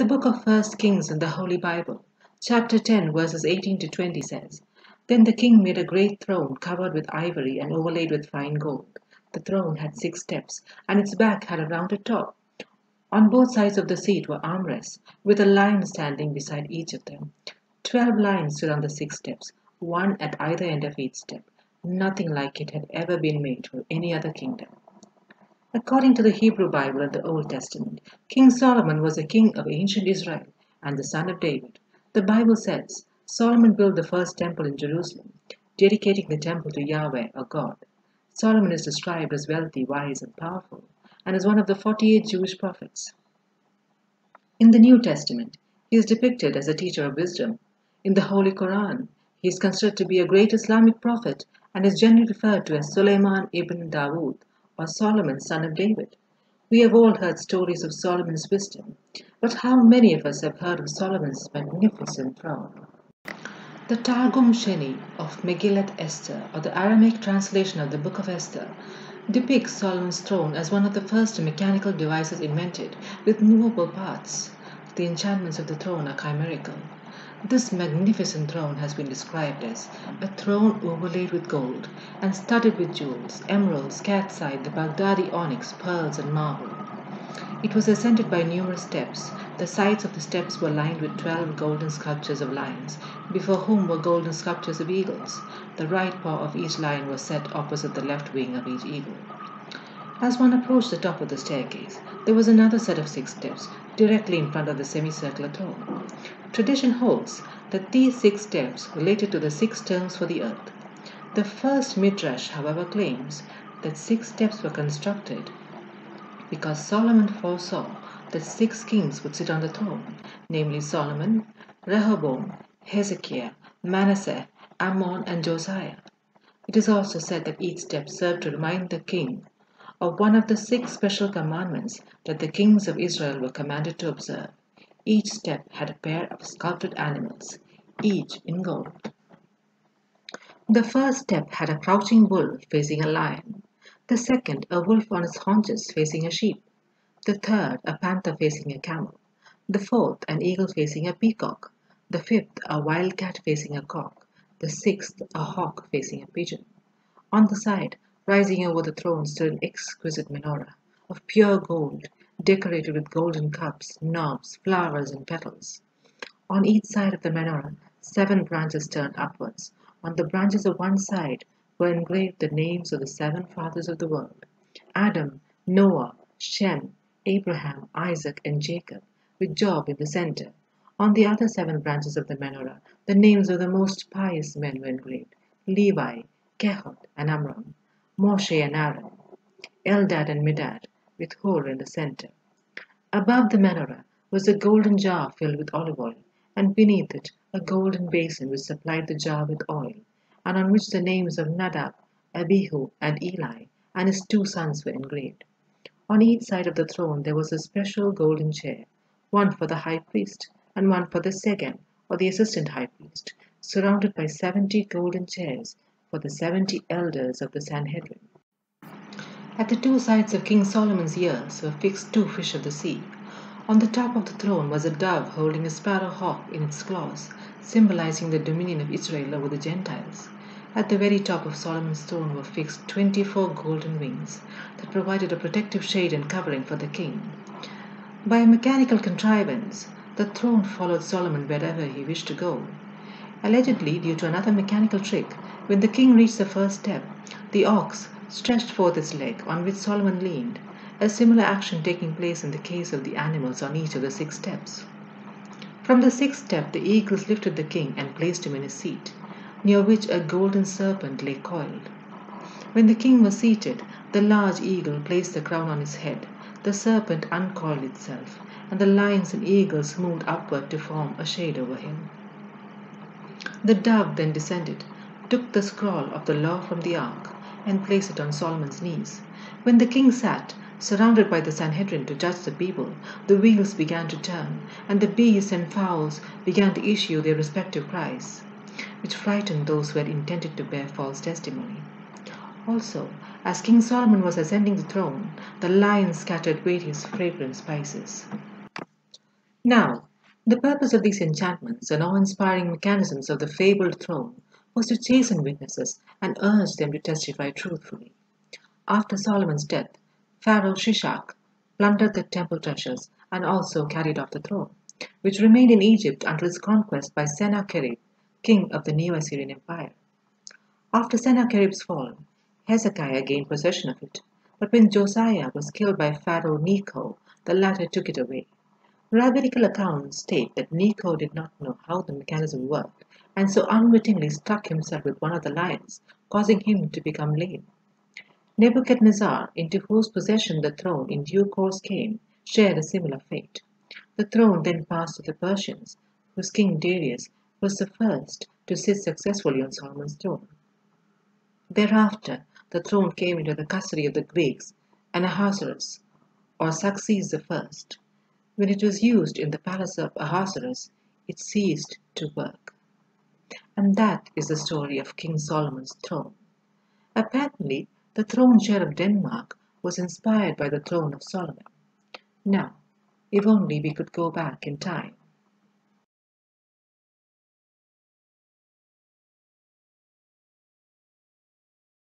The book of First Kings in the Holy Bible, chapter 10, verses 18 to 20 says, Then the king made a great throne covered with ivory and overlaid with fine gold. The throne had six steps, and its back had a rounded top. On both sides of the seat were armrests, with a lion standing beside each of them. Twelve lions stood on the six steps, one at either end of each step. Nothing like it had ever been made for any other kingdom. According to the Hebrew Bible and the Old Testament, King Solomon was a king of ancient Israel and the son of David. The Bible says Solomon built the first temple in Jerusalem, dedicating the temple to Yahweh, or God. Solomon is described as wealthy, wise, and powerful, and is one of the 48 Jewish prophets. In the New Testament, he is depicted as a teacher of wisdom. In the Holy Quran, he is considered to be a great Islamic prophet and is generally referred to as Sulaiman ibn Dawood or Solomon, son of David. We have all heard stories of Solomon's wisdom, but how many of us have heard of Solomon's magnificent throne? The Targum Sheni of Megillat Esther, or the Aramaic translation of the Book of Esther, depicts Solomon's throne as one of the first mechanical devices invented with movable parts. The enchantments of the throne are chimerical. This magnificent throne has been described as a throne overlaid with gold and studded with jewels, emeralds, cat's eye, the Baghdadi onyx, pearls, and marble. It was ascended by numerous steps. The sides of the steps were lined with twelve golden sculptures of lions, before whom were golden sculptures of eagles. The right paw of each lion was set opposite the left wing of each eagle. As one approached the top of the staircase, there was another set of six steps directly in front of the semicircular throne. Tradition holds that these six steps related to the six terms for the earth. The first Midrash, however, claims that six steps were constructed because Solomon foresaw that six kings would sit on the throne, namely Solomon, Rehoboam, Hezekiah, Manasseh, Amon, and Josiah. It is also said that each step served to remind the king of one of the six special commandments that the kings of Israel were commanded to observe. Each step had a pair of sculpted animals, each in gold. The first step had a crouching bull facing a lion, the second a wolf on its haunches facing a sheep, the third a panther facing a camel, the fourth an eagle facing a peacock, the fifth a wildcat facing a cock, the sixth a hawk facing a pigeon. On the side, rising over the throne, stood an exquisite menorah of pure gold decorated with golden cups, knobs, flowers, and petals. On each side of the menorah, seven branches turned upwards. On the branches of one side were engraved the names of the seven fathers of the world Adam, Noah, Shem, Abraham, Isaac, and Jacob, with Job in the center. On the other seven branches of the menorah, the names of the most pious men were engraved Levi, Kehath, and Amram, Moshe and Aaron, Eldad and Medad, with Hur in the center. Above the menorah was a golden jar filled with olive oil, and beneath it a golden basin which supplied the jar with oil, and on which the names of Nadab, Abihu, and Eli and his two sons were engraved. On each side of the throne there was a special golden chair, one for the high priest and one for the segan, or the assistant high priest, surrounded by seventy golden chairs for the seventy elders of the Sanhedrin. At the two sides of King Solomon's ears were fixed two fish of the sea. On the top of the throne was a dove holding a sparrow hawk in its claws, symbolizing the dominion of Israel over the Gentiles. At the very top of Solomon's throne were fixed twenty four golden wings that provided a protective shade and covering for the king. By a mechanical contrivance, the throne followed Solomon wherever he wished to go. Allegedly, due to another mechanical trick, when the king reached the first step, the ox stretched forth its leg on which Solomon leaned, a similar action taking place in the case of the animals on each of the six steps. From the sixth step, the eagles lifted the king and placed him in his seat, near which a golden serpent lay coiled. When the king was seated, the large eagle placed the crown on his head, the serpent uncoiled itself, and the lions and eagles moved upward to form a shade over him. The dove then descended, took the scroll of the law from the ark, and placed it on Solomon's knees. When the king sat, surrounded by the Sanhedrin to judge the people, the wheels began to turn, and the beasts and fowls began to issue their respective cries, which frightened those who had intended to bear false testimony. Also, as King Solomon was ascending the throne, the lions scattered various fragrant spices. Now, the purpose of these enchantments and awe-inspiring mechanisms of the fabled throne was to chasten witnesses and urge them to testify truthfully. After Solomon's death, Pharaoh Shishak plundered the temple treasures and also carried off the throne, which remained in Egypt until its conquest by Sennacherib, king of the Neo-Assyrian Empire. After Sennacherib's fall, Hezekiah gained possession of it, but when Josiah was killed by Pharaoh Necho, the latter took it away. Rabbinical accounts state that Necho did not know how the mechanism worked and so unwittingly struck himself with one of the lions, causing him to become lame. Nebuchadnezzar, into whose possession the throne in due course came, shared a similar fate. The throne then passed to the Persians, whose king Darius was the first to sit successfully on Solomon's throne. Thereafter, the throne came into the custody of the Greeks and Ahasuerus, or Xerxes I. When it was used in the palace of Ahasuerus, it ceased to work. And that is the story of King Solomon's throne. Apparently, the throne chair of Denmark was inspired by the throne of Solomon. Now, if only we could go back in time.